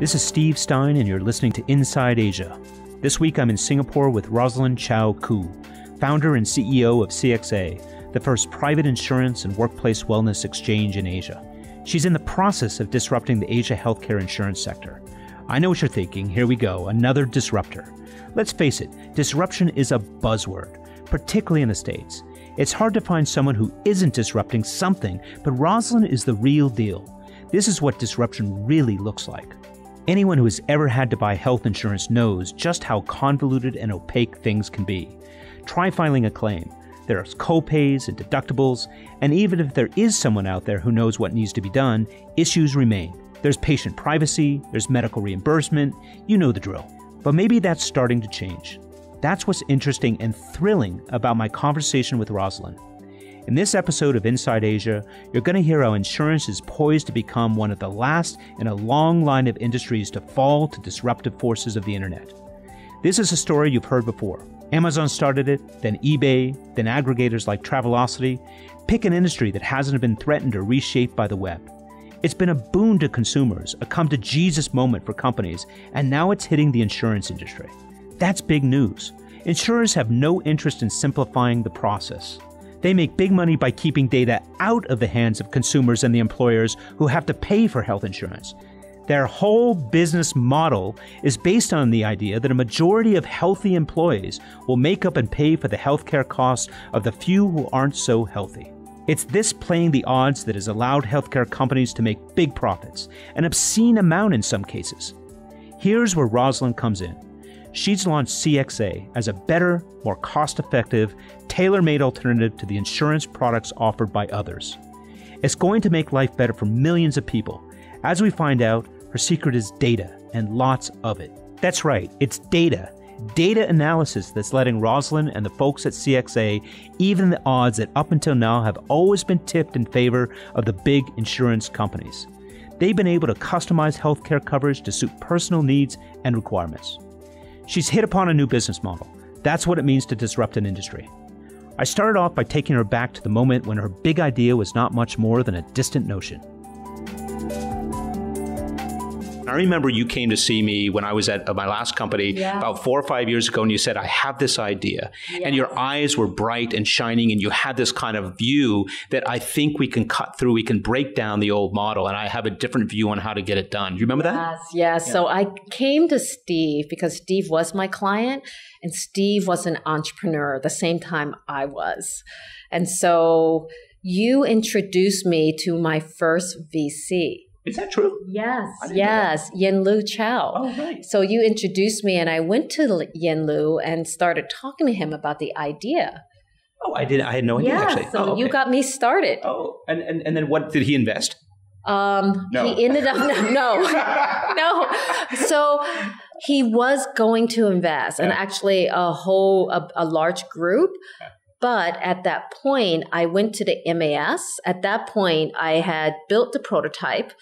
This is Steve Stein, and you're listening to Inside Asia. This week I'm in Singapore with Rosaline Chow Koo, founder and CEO of CXA, the first private insurance and workplace wellness exchange in Asia. She's in the process of disrupting the Asia healthcare insurance sector. I know what you're thinking. Here we go, another disruptor. Let's face it, disruption is a buzzword, particularly in the States. It's hard to find someone who isn't disrupting something, but Rosaline is the real deal. This is what disruption really looks like. Anyone who has ever had to buy health insurance knows just how convoluted and opaque things can be. Try filing a claim. There's copays and deductibles, and even if there is someone out there who knows what needs to be done, issues remain. There's patient privacy, there's medical reimbursement, you know the drill. But maybe that's starting to change. That's what's interesting and thrilling about my conversation with Rosaline. In this episode of Inside Asia, you're going to hear how insurance is poised to become one of the last in a long line of industries to fall to disruptive forces of the internet. This is a story you've heard before. Amazon started it, then eBay, then aggregators like Travelocity. Pick an industry that hasn't been threatened or reshaped by the web. It's been a boon to consumers, a come to Jesus moment for companies, and now it's hitting the insurance industry. That's big news. Insurers have no interest in simplifying the process. They make big money by keeping data out of the hands of consumers and the employers who have to pay for health insurance. Their whole business model is based on the idea that a majority of healthy employees will make up and pay for the healthcare costs of the few who aren't so healthy. It's this playing the odds that has allowed healthcare companies to make big profits, an obscene amount in some cases. Here's where Rosaline comes in. She's launched CXA as a better, more cost effective, tailor made alternative to the insurance products offered by others. It's going to make life better for millions of people. As we find out, her secret is data and lots of it. That's right, it's data. Data analysis that's letting Rosaline and the folks at CXA even the odds that up until now have always been tipped in favor of the big insurance companies. They've been able to customize healthcare coverage to suit personal needs and requirements. She's hit upon a new business model. That's what it means to disrupt an industry. I started off by taking her back to the moment when her big idea was not much more than a distant notion. I remember you came to see me when I was at uh, my last company yeah. about four or five years ago, and you said, I have this idea. Yes. And your eyes were bright and shining, and you had this kind of view that I think we can cut through, we can break down the old model, and I have a different view on how to get it done. Do you remember yes, that? Yes, yes. So I came to Steve because Steve was my client, and Steve was an entrepreneur the same time I was. And so you introduced me to my first VC. Is that true? Yes, yes, Yen Lu Chow. Oh, right. So you introduced me, and I went to Yen Lu and started talking to him about the idea. Oh, I did. I had no idea. Yeah, actually. so oh, okay. you got me started. Oh, and, and and then what did he invest? Um, no. he ended up no, no. So he was going to invest, and actually a whole a, a large group. But at that point, I went to the MAS. At that point, I had built the prototype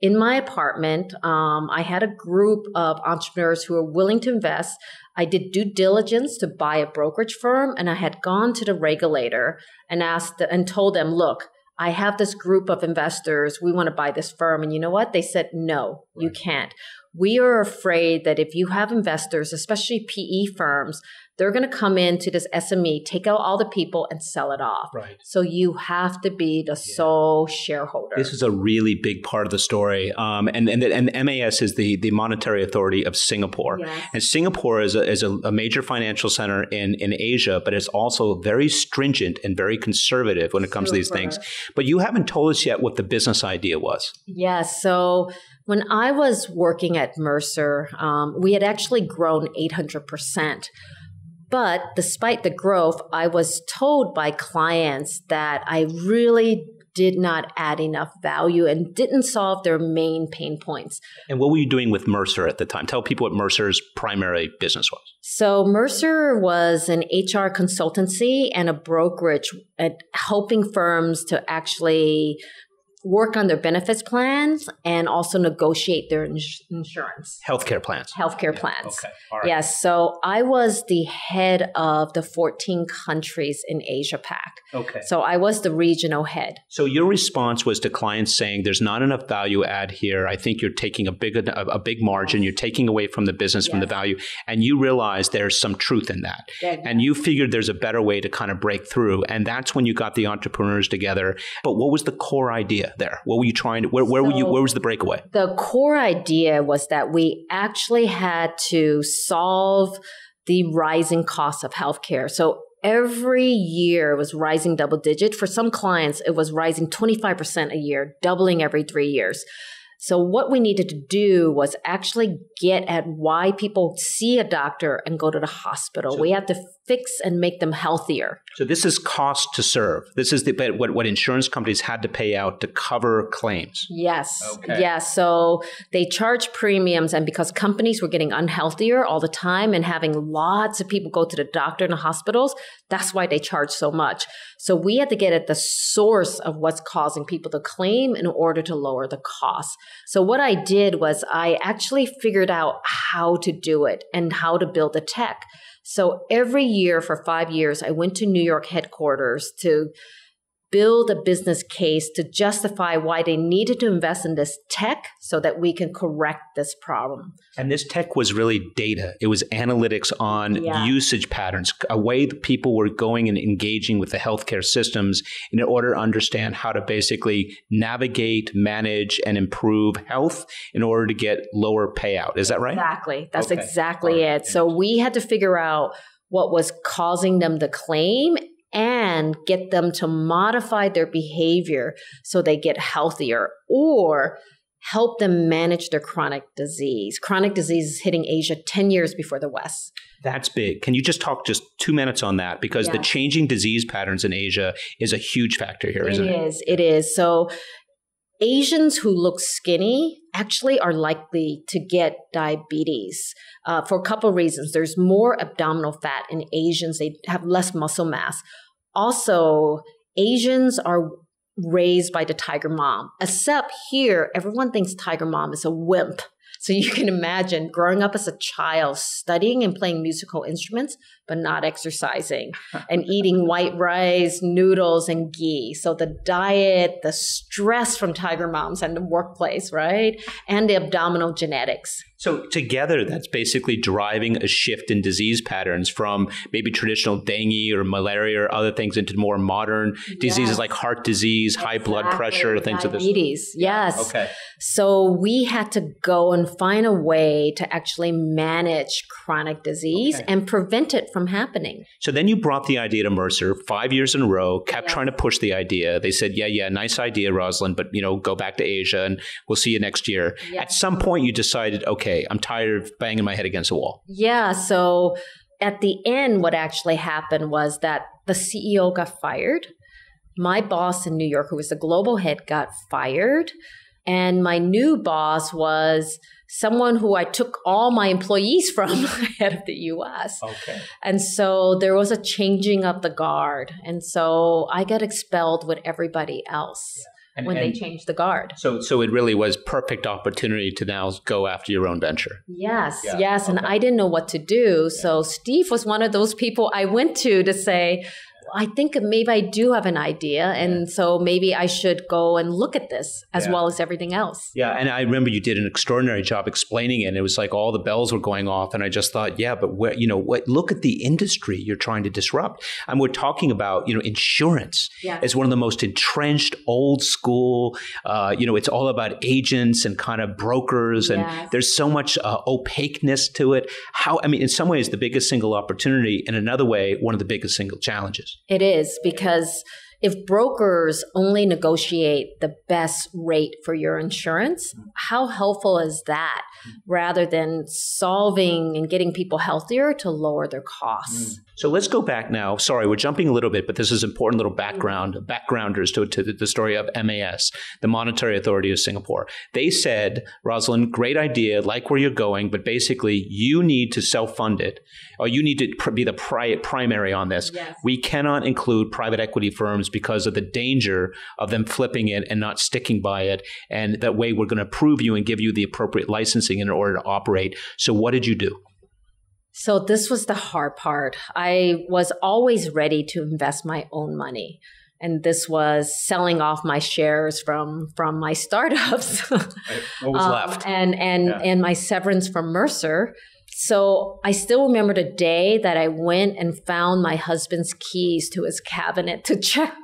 in my apartment. Um, I had a group of entrepreneurs who were willing to invest. I did due diligence to buy a brokerage firm, and I had gone to the regulator and asked and told them, look, I have this group of investors. We want to buy this firm. And you know what? They said, no, right. you can't. We are afraid that if you have investors, especially PE firms, they're going to come into this SME, take out all the people and sell it off. Right. So you have to be the yeah. sole shareholder. This is a really big part of the story. Um, and, and, and MAS is the, the monetary authority of Singapore. Yes. And Singapore is, a, is a, a, major financial center in, in Asia, but it's also very stringent and very conservative when it comes Super. to these things. But you haven't told us yet what the business idea was. Yes. So when I was working at Mercer, um, we had actually grown 800%. But despite the growth, I was told by clients that I really did not add enough value and didn't solve their main pain points. And what were you doing with Mercer at the time? Tell people what Mercer's primary business was. So, Mercer was an HR consultancy and a brokerage at helping firms to actually work on their benefits plans and also negotiate their ins- insurance. Healthcare plans. Healthcare yeah. plans. Okay. Right. Yes. So I was the head of the 14 countries in Asia Pac. Okay. So I was the regional head. So your response was to clients saying, "There's not enough value add here. I think you're taking a big a, a big margin. You're taking away from the business yes. from the value, and you realize there's some truth in that. Yeah, and you figured there's a better way to kind of break through. And that's when you got the entrepreneurs together. But what was the core idea there? What were you trying to? Where, where so were you? Where was the breakaway? The core idea was that we actually had to solve the rising cost of healthcare. So every year was rising double digit. For some clients, it was rising 25% a year, doubling every three years. So what we needed to do was actually get at why people see a doctor and go to the hospital. We had to fix and make them healthier. So this is cost to serve. This is the what what insurance companies had to pay out to cover claims. Yes. Okay. Yes. So they charge premiums and because companies were getting unhealthier all the time and having lots of people go to the doctor and the hospitals, that's why they charge so much. So we had to get at the source of what's causing people to claim in order to lower the cost. So what I did was I actually figured out how to do it and how to build the tech. So every year for five years, I went to New York headquarters to build a business case to justify why they needed to invest in this tech so that we can correct this problem. And this tech was really data. It was analytics on yeah. usage patterns, a way that people were going and engaging with the healthcare systems in order to understand how to basically navigate, manage, and improve health in order to get lower payout. Is that right? Exactly. That's okay. exactly right. it. So we had to figure out what was causing them to claim and get them to modify their behavior so they get healthier or help them manage their chronic disease. Chronic disease is hitting Asia 10 years before the West. That's big. Can you just talk just two minutes on that? Because yeah. the changing disease patterns in Asia is a huge factor here, isn't it? It is. It is. So Asians who look skinny actually are likely to get diabetes uh, for a couple reasons. There's more abdominal fat in Asians, they have less muscle mass. Also, Asians are raised by the tiger mom, except here, everyone thinks tiger mom is a wimp. So you can imagine growing up as a child, studying and playing musical instruments, but not exercising and eating white rice, noodles, and ghee. So the diet, the stress from tiger moms and the workplace, right? And the abdominal genetics. So together, that's basically driving a shift in disease patterns from maybe traditional dengue or malaria or other things into more modern diseases yes. like heart disease, exactly. high blood pressure, things of this. Diabetes, yes. Okay. So we had to go and find a way to actually manage chronic disease okay. and prevent it from happening. So then you brought the idea to Mercer five years in a row, kept trying to push the idea. They said, "Yeah, yeah, nice idea, Rosaline, but you know, go back to Asia and we'll see you next year." At some point, you decided, "Okay." Okay, I'm tired of banging my head against a wall. Yeah. So at the end, what actually happened was that the CEO got fired. My boss in New York, who was the global head, got fired. And my new boss was someone who I took all my employees from head of the US. Okay. And so there was a changing of the guard. And so I got expelled with everybody else. Yeah and, when and they changed the guard. So, so it really was perfect opportunity to now go after your own venture. Yes, yeah. yes, okay. and I didn't know what to do. Yeah. So Steve was one of those people I went to to say, I think maybe I do have an idea. And so maybe I should go and look at this as yeah. well as everything else. Yeah. And I remember you did an extraordinary job explaining it. And it was like all the bells were going off. And I just thought, yeah, but where, you know, what, look at the industry you're trying to disrupt. And we're talking about, you know, insurance yeah. is one of the most entrenched old school, uh, you know, it's all about agents and kind of brokers. And yes. there's so much uh, opaqueness to it. How, I mean, in some ways, the biggest single opportunity. In another way, one of the biggest single challenges. It is because if brokers only negotiate the best rate for your insurance, how helpful is that rather than solving and getting people healthier to lower their costs? Mm. So let's go back now. Sorry, we're jumping a little bit, but this is important little background, mm-hmm. backgrounders to, to the story of MAS, the Monetary Authority of Singapore. They said, Rosaline, great idea, like where you're going, but basically you need to self-fund it, or you need to be the pri- primary on this. Yes. We cannot include private equity firms because of the danger of them flipping it and not sticking by it. And that way we're going to approve you and give you the appropriate licensing in order to operate. So what did you do? So this was the hard part. I was always ready to invest my own money. And this was selling off my shares from from my startups. what was um, left? And and yeah. and my severance from Mercer. So I still remember the day that I went and found my husband's keys to his cabinet to check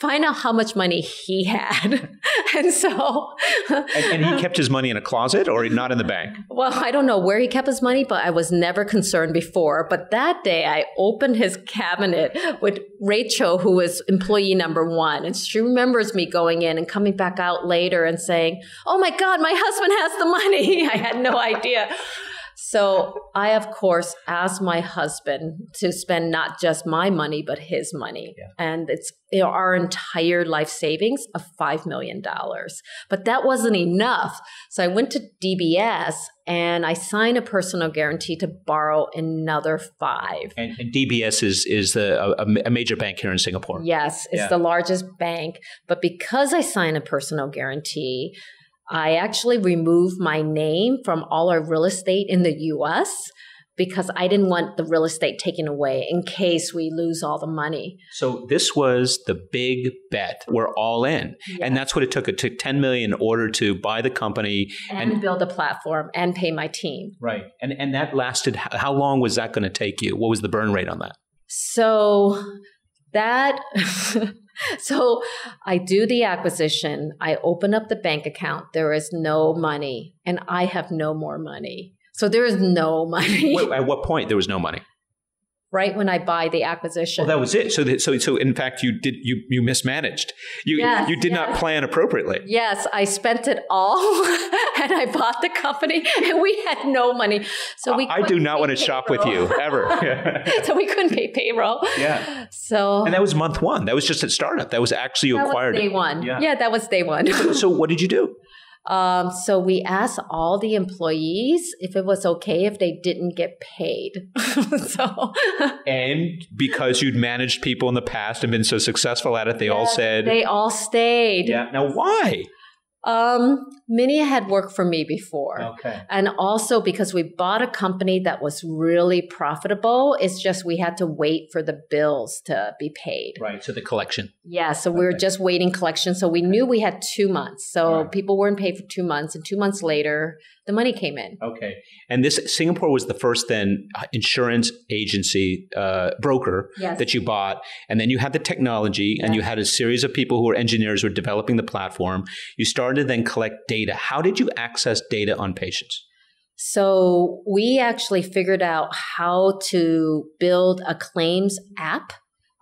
find out how much money he had. and so. and, and, he kept his money in a closet or not in the bank? Well, I don't know where he kept his money, but I was never concerned before. But that day I opened his cabinet with Rachel, who was employee number one. And she remembers me going in and coming back out later and saying, Oh my God, my husband has the money. I had no idea. So I, of course, asked my husband to spend not just my money, but his money. Yeah. And it's you know, our entire life savings of $5 million. But that wasn't enough. So I went to DBS and I signed a personal guarantee to borrow another five. And, and DBS is, is the, a, a, major bank here in Singapore. Yes, it's yeah. the largest bank. But because I signed a personal guarantee, I actually removed my name from all our real estate in the US because I didn't want the real estate taken away in case we lose all the money. So this was the big bet. We're all in. Yes. And that's what it took. It took 10 million in order to buy the company and, and build a platform and pay my team. Right. And and that lasted how long was that going to take you? What was the burn rate on that? So that so I do the acquisition, I open up the bank account, there is no money, and I have no more money. So there is no money. Wait, at what point there was no money? Right when I buy the acquisition. Well, that was it. So, that, so, so in fact, you did you you mismanaged. You yes, you did yes. not plan appropriately. Yes, I spent it all, and I bought the company, and we had no money. So we. I do not want to payroll. shop with you ever. so we couldn't pay payroll. Yeah. So. And that was month one. That was just a startup. That was actually you that acquired. Was day it. one. Yeah. yeah, that was day one. so what did you do? Um, so we asked all the employees if it was okay if they didn't get paid. so and because you'd managed people in the past and been so successful at it, they yes, all said they all stayed. Yeah. Now why? Um, Minnie had worked for me before. Okay. And also because we bought a company that was really profitable, it's just we had to wait for the bills to be paid. Right. So the collection. Yeah. So okay. we were just waiting collection. So we knew we had two months. So right. people weren't paid for two months. And two months later, the money came in. Okay. And this Singapore was the first then uh, insurance agency uh, broker yes. that you bought, and then you had the technology, and you had a series of people who were engineers who were developing the platform. You started to then collect data. How did you access data on patients? So we actually figured out how to build a claims app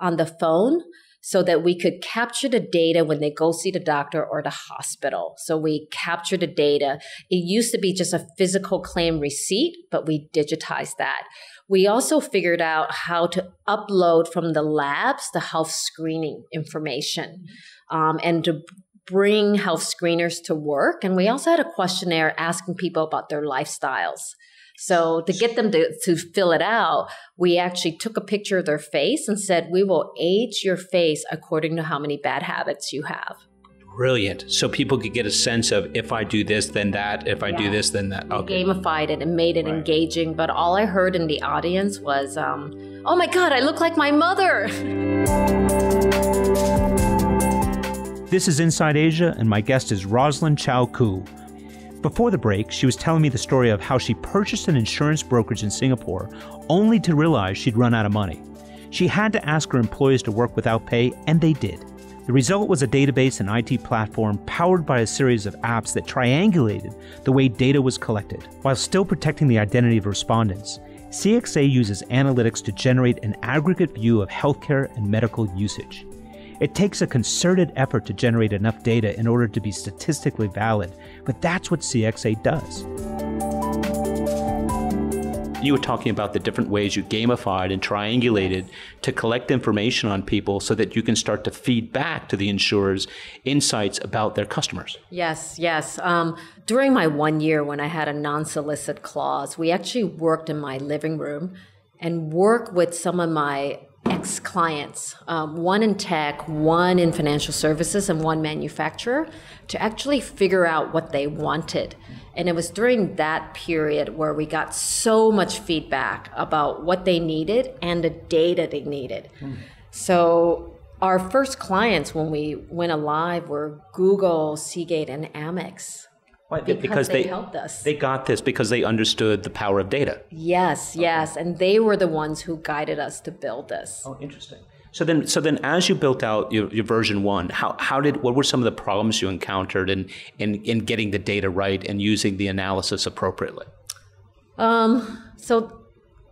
on the phone so that we could capture the data when they go see the doctor or the hospital. So we capture the data. It used to be just a physical claim receipt, but we digitized that. We also figured out how to upload from the labs the health screening information um, and to bring health screeners to work. And we also had a questionnaire asking people about their lifestyles. So to get them to, to fill it out, we actually took a picture of their face and said, we will age your face according to how many bad habits you have. Brilliant. So people could get a sense of if I do this, then that. If I do this, then that. Okay. Gamified it and made it right. engaging. But all I heard in the audience was, um, oh my God, I look like my mother. This is Inside Asia, and my guest is Rosaline Chow Koo before the break, she was telling me the story of how she purchased an insurance brokerage in Singapore only to realize she'd run out of money. She had to ask her employees to work without pay, and they did. The result was a database and IT platform powered by a series of apps that triangulated the way data was collected, while still protecting the identity of respondents. CXA uses analytics to generate an aggregate view of healthcare and medical usage. It takes a concerted effort to generate enough data in order to be statistically valid, but that's what CXA does. you were talking about the different ways you gamified and triangulated to collect information on people so that you can start to feed back to the insurers insights about their customers. Yes, yes. Um, during my one year when I had a non solicit clause, we actually worked in my living room and work with some of my ex clients, um, one in tech, one in financial services, and one manufacturer, to actually figure out what they wanted. And it was during that period where we got so much feedback about what they needed and the data they needed. Mm. So our first clients when we went alive were Google, Seagate, and Amex. Why? Because, because they, they, helped us. They got this because they understood the power of data. Yes, yes, and they were the ones who guided us to build this. Oh, interesting. So then, so then, as you built out your, your version one, how, how did what were some of the problems you encountered in, in in getting the data right and using the analysis appropriately? Um, so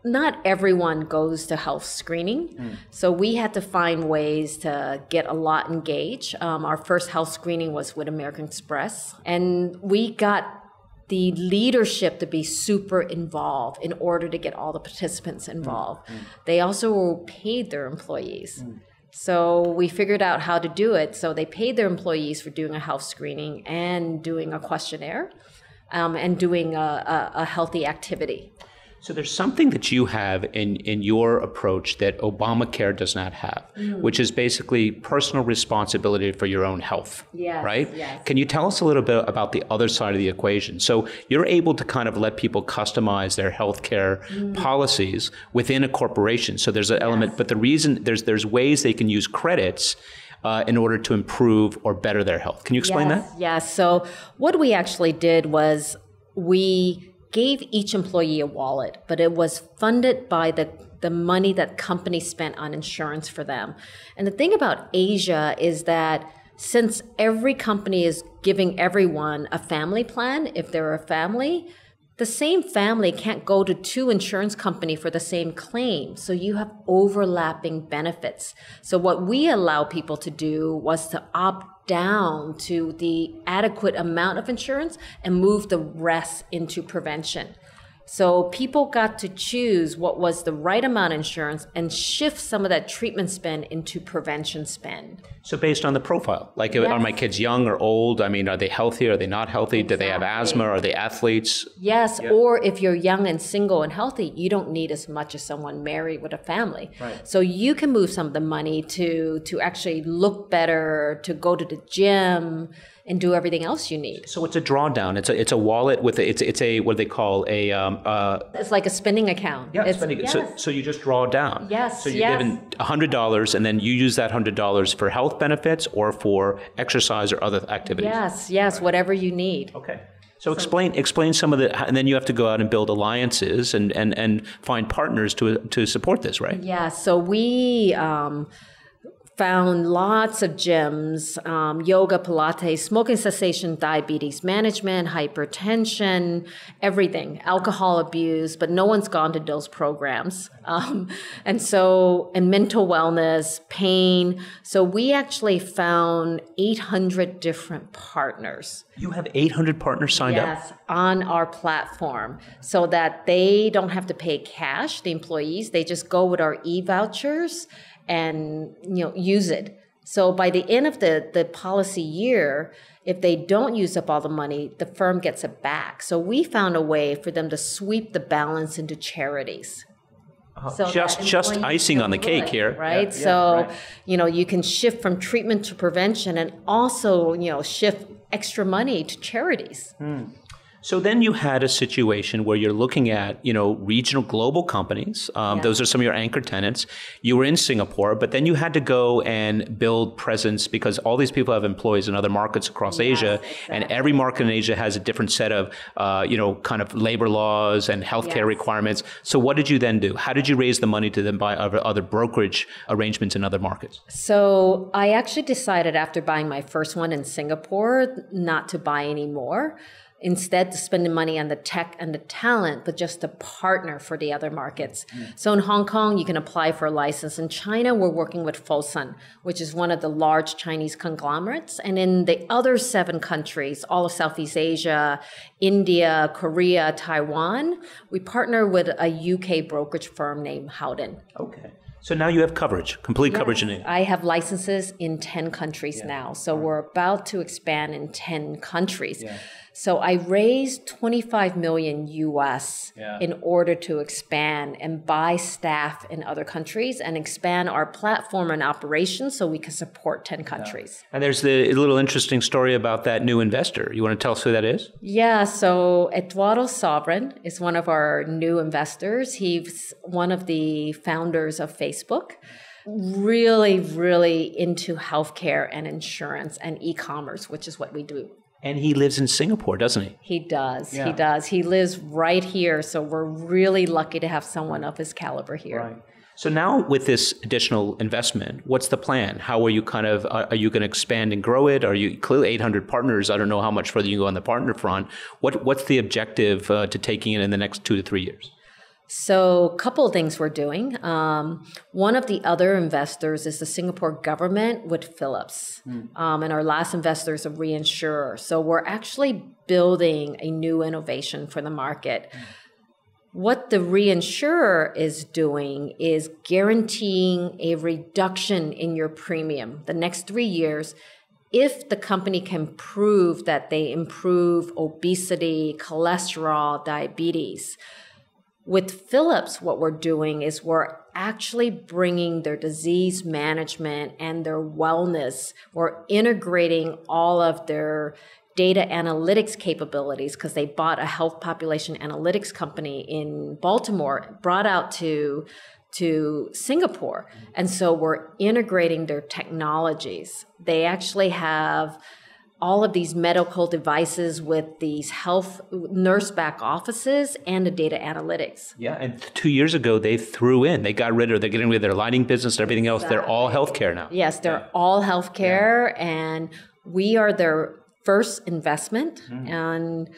not everyone goes to health screening. Mm. So we had to find ways to get a lot engaged. Um, our first health screening was with American Express, and we got the leadership to be super involved in order to get all the participants hmm. involved. Mm. They also paid their employees. Mm. So we figured out how to do it. So they paid their employees for doing a health screening and doing a questionnaire um, and doing a, a, a healthy activity. So there's something that you have in, in your approach that Obamacare does not have, mm. which is basically personal responsibility for your own health. Yes, right? Yes. Can you tell us a little bit about the other side of the equation? So you're able to kind of let people customize their healthcare mm. policies within a corporation. So there's an yes. element, but the reason there's there's ways they can use credits uh, in order to improve or better their health. Can you explain yes, that? Yes. So what we actually did was we gave each employee a wallet, but it was funded by the, the money that companies spent on insurance for them. And the thing about Asia is that since every company is giving everyone a family plan, if they're a family, the same family can't go to two insurance company for the same claim. So you have overlapping benefits. So what we allow people to do was to opt down to the adequate amount of insurance and move the rest into prevention. So people got to choose what was the right amount of insurance and shift some of that treatment spend into prevention spend. So based on the profile, like yes. are my kids young or old? I mean, are they healthy? Are they not healthy? Exactly. Do they have asthma? Are they athletes? Yes. Yeah. Or if you're young and single and healthy, you don't need as much as someone married with a family. Right. So you can move some of the money to to actually look better, to go to the gym, and do everything else you need. So it's a drawdown. It's a it's a wallet with a, it's it's a what do they call a um, uh, it's like a spending account. Yeah, it's, spending. Yes. So so you just draw down. Yes. So you're yes. given hundred dollars, and then you use that hundred dollars for health benefits or for exercise or other activities. Yes, yes, right. whatever you need. Okay. So explain explain some of the, and then you have to go out and build alliances and and and find partners to to support this, right? Yeah. So we. Um, found lots of gyms um, yoga, Pilates, smoking cessation, diabetes management, hypertension, everything, alcohol abuse, but no one's gone to those programs. Um, and so, and mental wellness, pain. So we actually found 800 different partners. You have 800 partners signed yes, up? Yes, on our platform so that they don't have to pay cash, the employees. They just go with our e vouchers and you know use it. So by the end of the, the policy year, if they don't use up all the money, the firm gets it back. So we found a way for them to sweep the balance into charities. Uh, so just just icing on the cake here, right? Yeah, so right. you know you can shift from treatment to prevention, and also you know shift extra money to charities. Hmm. So then you had a situation where you're looking at, you know, regional global companies. Um, yeah. Those are some of your anchor tenants. You were in Singapore, but then you had to go and build presence because all these people have employees in other markets across yes, Asia, exactly. and every market in Asia has a different set of, uh, you know, kind of labor laws and healthcare yes. requirements. So what did you then do? How did you raise the money to then buy other, brokerage arrangements in other markets? So I actually decided after buying my first one in Singapore not to buy any instead spending money on the tech and the talent, but just a partner for the other markets. Mm. So in Hong Kong, you can apply for a license. In China, we're working with Fosun, which is one of the large Chinese conglomerates. And in the other seven countries, all of Southeast Asia, India, Korea, Taiwan, we partner with a UK brokerage firm named Howden. Okay. So now you have coverage, complete coverage in it. I have licenses in 10 countries yeah. now. So right. we're about to expand in 10 countries. Yeah. So I raised 25 million US yeah. in order to expand and buy staff in other countries and expand our platform and operations so we can support 10 countries. Yeah. And there's the little interesting story about that new investor. You want to tell us who that is? Yeah, so Eduardo Saverin is one of our new investors. He's one of the founders of Facebook really, really into healthcare and insurance and e commerce, which is what we do and he lives in Singapore, doesn't he? He does. Yeah. He does. He lives right here. So we're really lucky to have someone of his caliber here. Right. So now with this additional investment, what's the plan? How are you kind of are you going to expand and grow it? Are you clearly 800 partners? I don't know how much further you can go on the partner front. What what's the objective uh, to taking it in the next two to three years? So, a couple of things we're doing. Um, one of the other investors is the Singapore government with Philips, mm. um, and our last investor is a reinsurer. So, we're actually building a new innovation for the market. Mm. What the reinsurer is doing is guaranteeing a reduction in your premium the next three years if the company can prove that they improve obesity, cholesterol, diabetes. With Philips, what we're doing is we're actually bringing their disease management and their wellness. We're integrating all of their data analytics capabilities because they bought a health population analytics company in Baltimore, brought out to to Singapore. Mm-hmm. And so we're integrating their technologies. They actually have all of these medical devices with these health nurse back offices and the data analytics. Yeah, and two years ago they threw in, they got rid of, they're getting rid of their lighting business and everything else. They're all healthcare now. Yes, they're yeah. all healthcare, yeah. and we are their first investment, mm. and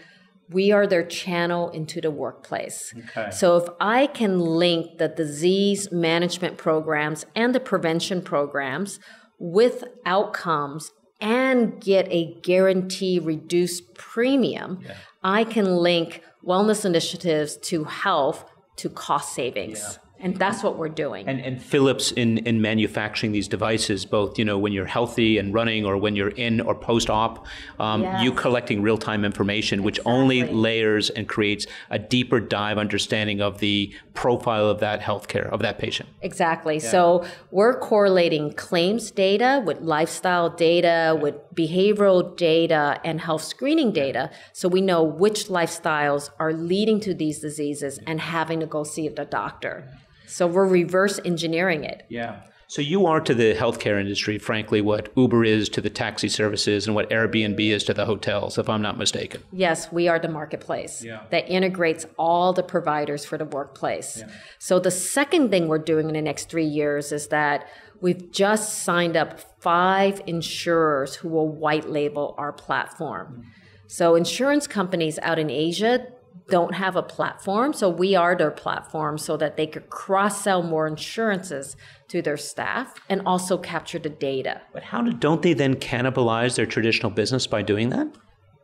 we are their channel into the workplace. Okay. So if I can link the disease management programs and the prevention programs with outcomes and get a guarantee reduced premium, yeah. I can link wellness initiatives to health to cost savings. Yeah and that's what we're doing. And, and Philips in, in manufacturing these devices, both you know when you're healthy and running, or when you're in or post op, um, yes. you collecting real time information, which exactly. only layers and creates a deeper dive understanding of the profile of that healthcare of that patient. Exactly. Yeah. So we're correlating claims data with lifestyle data, with behavioral data, and health screening data, so we know which lifestyles are leading to these diseases and having to go see the doctor. So we're reverse engineering it. Yeah. So you are to the healthcare industry, frankly, what Uber is to the taxi services and what Airbnb is to the hotels, if I'm not mistaken. Yes, we are the marketplace yeah. that integrates all the providers for the workplace. Yeah. So the second thing we're doing in the next three years is that we've just signed up five insurers who will white label our platform. Mm. So insurance companies out in Asia, don't have a platform. So we are their platform so that they could cross sell more insurances to their staff and also capture the data. But how do, don't they then cannibalize their traditional business by doing that?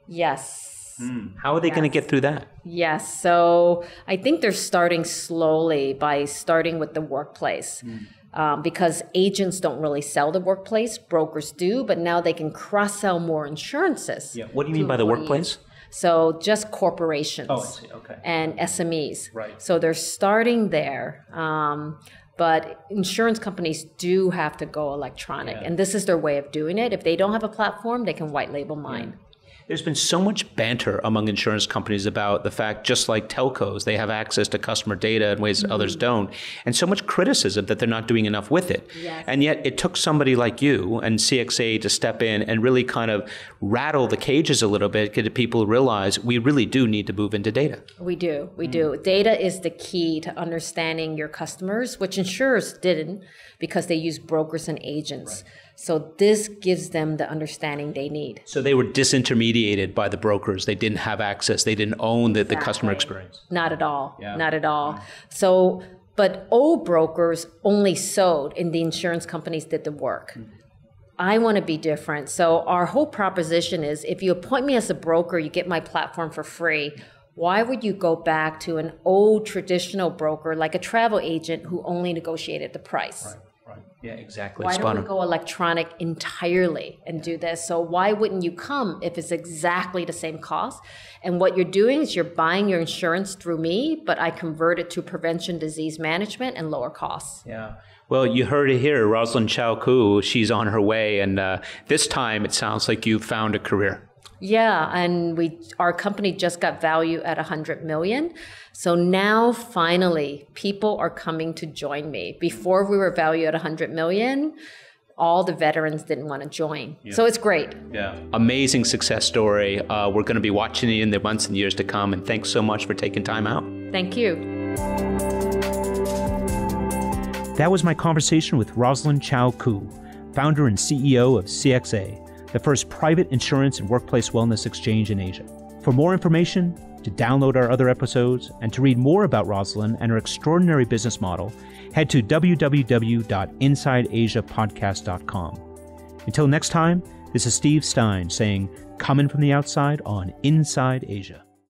Yes. Mm. How are they yes. going to get through that? Yes. So I think they're starting slowly by starting with the workplace. Mm. Um, because agents don't really sell the workplace, brokers do, but now they can cross sell more insurances. Yeah. What do you mean by the workplace? So just corporations oh, okay. and SMEs. Right. So they're starting there. Um, but insurance companies do have to go electronic, yeah. and this is their way of doing it. If they don't have a platform, they can white label mine. Yeah. There's been so much banter among insurance companies about the fact, just like telcos, they have access to customer data in ways mm-hmm. others don't, and so much criticism that they're not doing enough with it. Yes. And yet, it took somebody like you and CXA to step in and really kind of rattle the cages a little bit, get people to realize we really do need to move into data. We do, we mm. do. Data is the key to understanding your customers, which insurers didn't because they use brokers and agents. Right. So this gives them the understanding they need. So they were disintermediated by the brokers. They didn't have access. They didn't own the, exactly. the customer experience. Not at all. Yeah. Not at all. So, but old brokers only sold and the insurance companies did the work. Mm-hmm. I want to be different. So our whole proposition is if you appoint me as a broker, you get my platform for free. Why would you go back to an old traditional broker like a travel agent who only negotiated the price? Right. Yeah, exactly. Why don't we go electronic entirely and do this? So why wouldn't you come if it's exactly the same cost? And what you're doing is you're buying your insurance through me, but I convert it to prevention, disease management, and lower costs. Yeah. Well, you heard it here, Rosaline Chow Koo. She's on her way, and uh, this time it sounds like you found a career. Yeah, and we our company just got value at 100 million. So now finally people are coming to join me. Before we were valued at 100 million, all the veterans didn't want to join. Yeah. So it's great. Yeah. Amazing success story. Uh, we're going to be watching it in the months and years to come. And thanks so much for taking time out. Thank you. That was my conversation with Rosaline Chow Koo, founder and CEO of CXA the first private insurance and workplace wellness exchange in Asia. For more information, to download our other episodes, and to read more about Rosaline and her extraordinary business model, head to www.insideasiapodcast.com. Until next time, this is Steve Stein saying, Coming from the outside on Inside Asia.